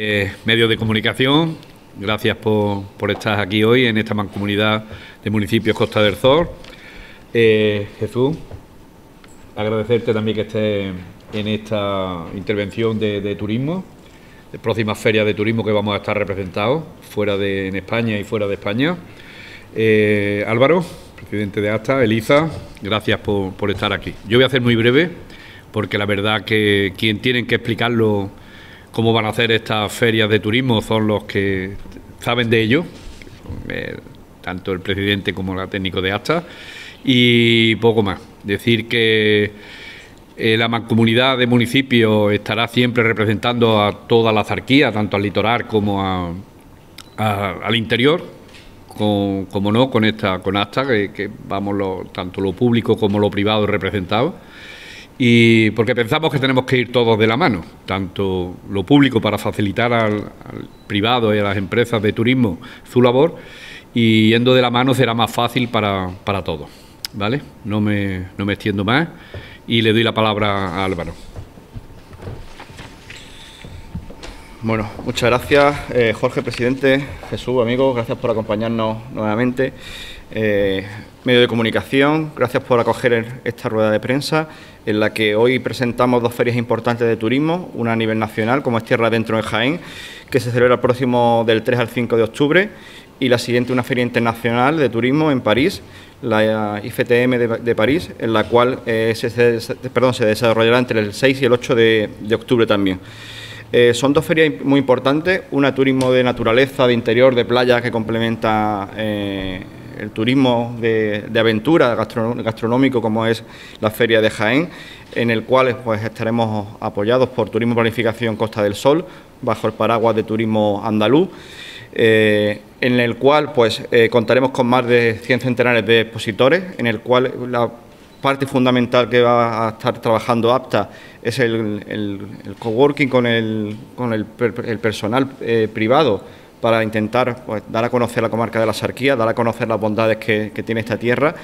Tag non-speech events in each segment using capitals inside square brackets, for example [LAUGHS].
Eh, medios de comunicación, gracias por, estar aquí hoy en esta mancomunidad de municipios Costa del Sol. Eh, Jesús, agradecerte también que estés en esta intervención de, turismo, de próximas ferias de turismo que vamos a estar representados fuera de en España y fuera de España. Eh, Álvaro, presidente de ASTA, Eliza, gracias por, por estar aquí. Yo voy a hacer muy breve, porque la verdad que quien tienen que explicarlo cómo van a hacer estas ferias de turismo son los que saben de ello, eh, tanto el presidente como la técnico de ASTA, y poco más. Decir que eh, la mancomunidad de municipios estará siempre representando a toda la zarquía, tanto al litoral como al interior, como no, con esta con ASTA, que, vamos tanto lo público como lo privado representado y porque pensamos que tenemos que ir todos de la mano, tanto lo público para facilitar al, privado y a las empresas de turismo su labor, y yendo de la mano será más fácil para, para todos. ¿Vale? No me, no me extiendo más y le doy la palabra a Álvaro. Bueno, muchas gracias, eh, Jorge, presidente, Jesús, amigos, gracias por acompañarnos nuevamente. Eh, medio de comunicación, gracias por acoger esta rueda de prensa en la que hoy presentamos dos ferias importantes de turismo, una a nivel nacional, como es Tierra Dentro en Jaén, que se celebra el próximo del 3 al 5 de octubre, y la siguiente una feria internacional de turismo en París, la IFTM de, París, en la cual eh, se, perdón, se desarrollará entre el 6 y el 8 de, octubre también. Eh, son dos ferias muy importantes, una turismo de naturaleza, de interior, de playa, que complementa eh, el turismo de, aventura gastronómico como es la Feria de Jaén, en el cual pues, estaremos apoyados por Turismo Planificación Costa del Sol, bajo el paraguas de Turismo Andaluz. Eh, en el cual pues eh, contaremos con más de 100 centenares de expositores, en el cual la parte fundamental que va a estar trabajando APTA es el, coworking con el, con el, personal eh, privado para intentar pues, dar a conocer la comarca de la Sarquía, dar a conocer las bondades que, tiene esta tierra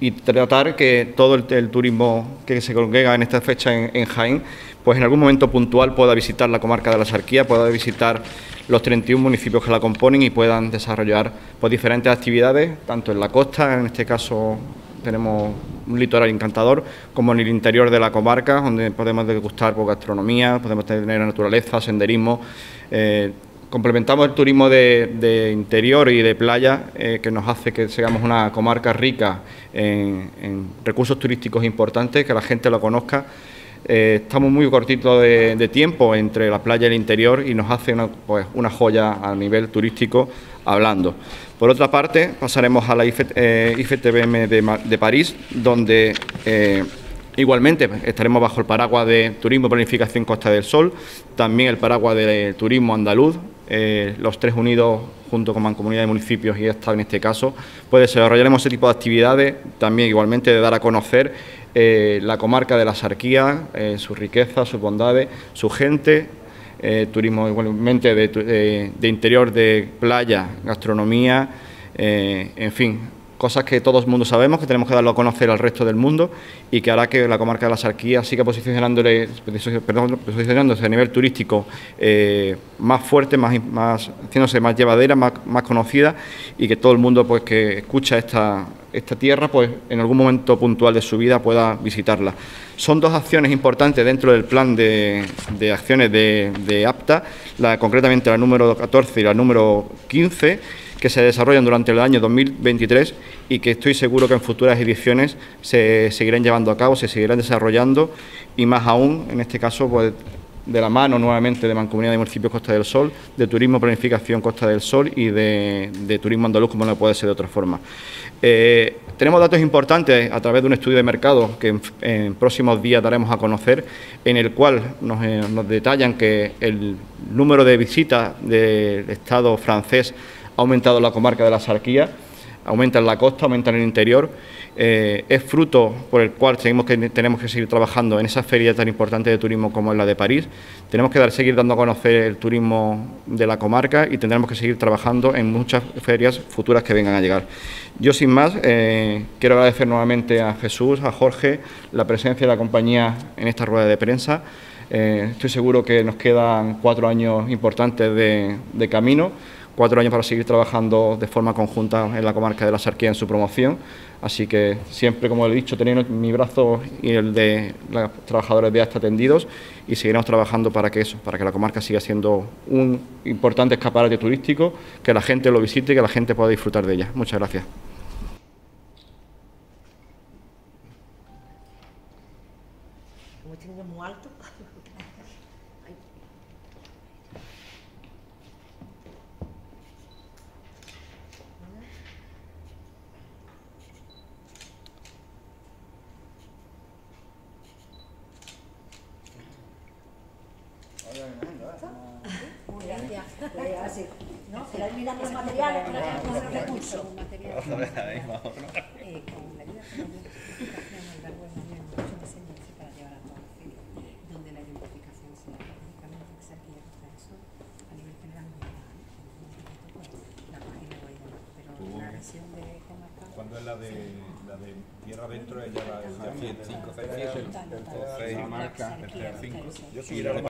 y tratar que todo el, turismo que se congrega en esta fecha en, Jaén, pues en algún momento puntual pueda visitar la comarca de la Sarquía, pueda visitar los 31 municipios que la componen y puedan desarrollar pues, diferentes actividades, tanto en la costa, en este caso tenemos un litoral encantador, como en el interior de la comarca, donde podemos degustar por pues, gastronomía, podemos tener naturaleza, senderismo, eh, complementamos el turismo de, interior y de playa, eh, que nos hace que seamos una comarca rica en, recursos turísticos importantes, que la gente lo conozca. Eh, estamos muy cortitos de, tiempo entre la playa y el interior y nos hace una, pues, una joya a nivel turístico hablando. Por otra parte, pasaremos a la IFTBM eh, de, de, París, donde Igualmente estaremos bajo el paraguas de Turismo Planificación Costa del Sol, también el paraguas de Turismo Andaluz, eh, los tres unidos junto con Mancomunidad de Municipios y esta en este caso, pues desarrollaremos ese tipo de actividades, también igualmente de dar a conocer eh, la comarca de la Sarquía, eh, su riqueza, sus bondades, su gente, turismo igualmente de, de, interior de playa, gastronomía, en fin, cosas que todo el mundo sabemos, que tenemos que darlo a conocer al resto del mundo y que hará que la comarca de la Sarquía siga posicionándole, posicionándose a nivel turístico eh, más fuerte, más, más, haciéndose más llevadera, más, más conocida y que todo el mundo pues que escucha esta, esta tierra pues en algún momento puntual de su vida pueda visitarla. Son dos acciones importantes dentro del plan de, acciones de, de APTA, concretamente la número 14 y la número 15 que se desarrollan durante el año 2023 y que estoy seguro que en futuras ediciones se seguirán llevando a cabo, se seguirán desarrollando y más aún, en este caso, pues, de la mano nuevamente de Mancomunidad de Municipios Costa del Sol, de Turismo Planificación Costa del Sol y de, Turismo Andaluz, como no puede ser de otra forma. Eh, tenemos datos importantes a través de un estudio de mercado que en, próximos días daremos a conocer, en el cual eh, nos detallan que el número de visitas del Estado francés ha aumentado la comarca de la Sarquía, aumenta en la costa, aumenta en el interior. Eh, es fruto por el cual seguimos que tenemos que seguir trabajando en esa feria tan importante de turismo como es la de París. Tenemos que seguir dando a conocer el turismo de la comarca y tendremos que seguir trabajando en muchas ferias futuras que vengan a llegar. Yo, sin más, eh, quiero agradecer nuevamente a Jesús, a Jorge, la presencia de la compañía en esta rueda de prensa. Eh, estoy seguro que nos quedan cuatro años importantes de camino cuatro años para seguir trabajando de forma conjunta en la comarca de la Sarquía en su promoción. Así que siempre, como he dicho, teniendo mi brazo y el de los trabajadores de hasta atendidos y seguiremos trabajando para que eso, para que la comarca siga siendo un importante escaparate turístico, que la gente lo visite y que la gente pueda disfrutar de ella. Muchas gracias. muy alto. [LAUGHS] Gracias. Así. ¿No? Pero mirando los materiales para que no se recursos. con la ayuda con la identificación al largo del año hay muchos diseños para llevar a toda la feria, donde la identificación sea prácticamente exacta y eso a de Cuando es la de, la de tierra adentro, ella la, la 5 tal, tal, tal, tal, marca, tal, tal, tal, tal, tal, Yo soy la